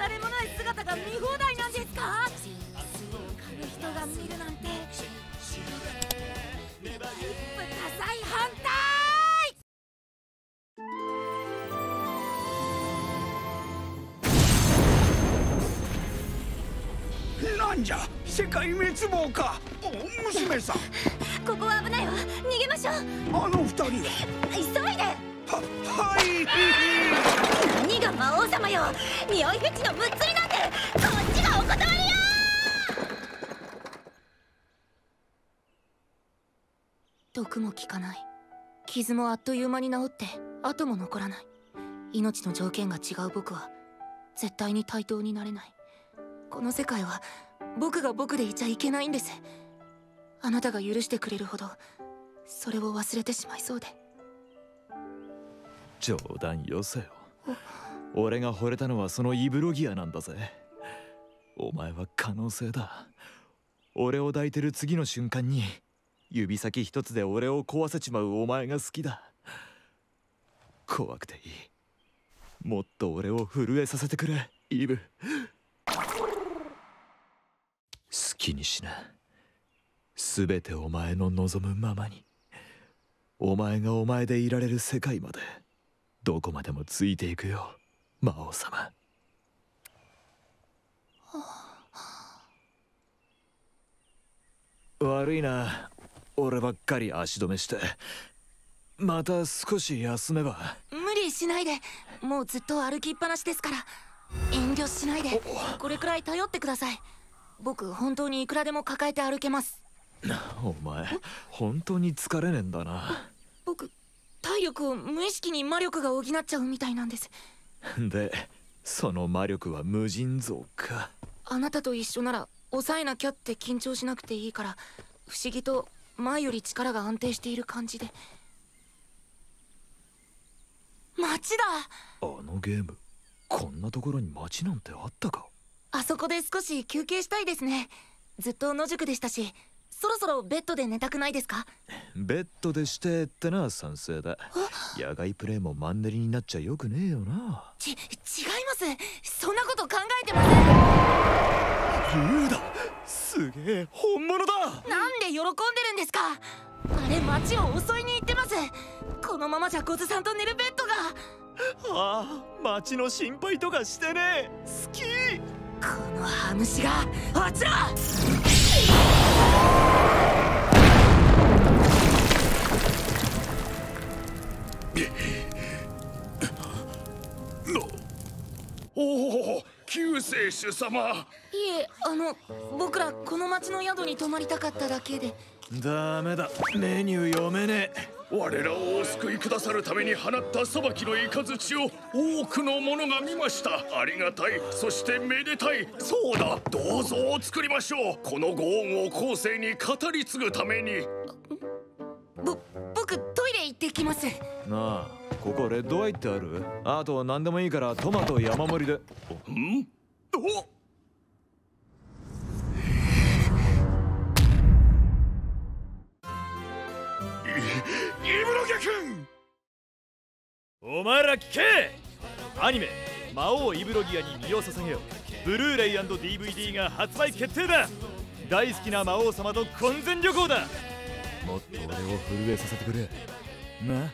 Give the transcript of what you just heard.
が見放題なんですか？買う人が見るなんて。豚祭反対！なんじゃ世界滅亡か。お娘さん。ここは危ないわ。逃げましょう。あの二人は？急いで。ははい魔王様よ。匂いフェチのぶっつりなんてこっちがお断りよ！毒も効かない。傷もあっという間に治って後も残らない。命の条件が違う僕は絶対に対等になれない。この世界は僕が僕でいちゃいけないんです。あなたが許してくれるほどそれを忘れてしまいそうで。冗談よせよ俺が惚れたのはそのイブロギアなんだぜ。お前は可能性だ。俺を抱いてる次の瞬間に指先一つで俺を壊せちまうお前が好きだ。怖くていい。もっと俺を震えさせてくれイブ。好きにしな。全てお前の望むままに。お前がお前でいられる世界までどこまでもついていくよ。魔王様。悪いな。俺ばっかり足止めして。また少し休めば。無理しないで。もうずっと歩きっぱなしですから。遠慮しないで。これくらい頼ってください。僕本当にいくらでも抱えて歩けます。お前本当に疲れねえんだな。僕体力を無意識に魔力が補っちゃうみたいなんです でその魔力は無尽蔵か。あなたと一緒なら抑えなきゃって緊張しなくていいから不思議と前より力が安定している感じで。街だ！あのゲームこんなところに街なんてあったか？あそこで少し休憩したいですね。ずっと野宿でしたしそろそろベッドで寝たくないですか？ベッドでしてってのは賛成だ。野外プレイもマンネリになっちゃよくねえよな。ち違います。そんなこと考えてません竜だすげえ本物だ。なんで喜んでるんですか？あれ街を襲いに行ってます。このままじゃゴズさんと寝るベッドが。ああ街の心配とかしてねえ。好き。このハムシがあちらおお救世主様。いえあの僕らこの町の宿に泊まりたかっただけで。ダメだ。メニュー読めねえ。我らをお救いくださるために放った裁きの雷を多くの者が見ました。ありがたい。そしてめでたい。そうだ。銅像を作りましょう。このご恩を後世に語り継ぐために。ぼ僕トイレ行ってきます。なあここレッドアイってある？あと何でもいいからトマト山盛りで。ん？おイイブロギャ君お前ら聞け。アニメ「魔王イブロギアに身を捧げよ」ブルーレイ &DVD が発売決定だ！大好きな魔王様と婚前旅行だ！もっと俺を震えさせてくれ。な？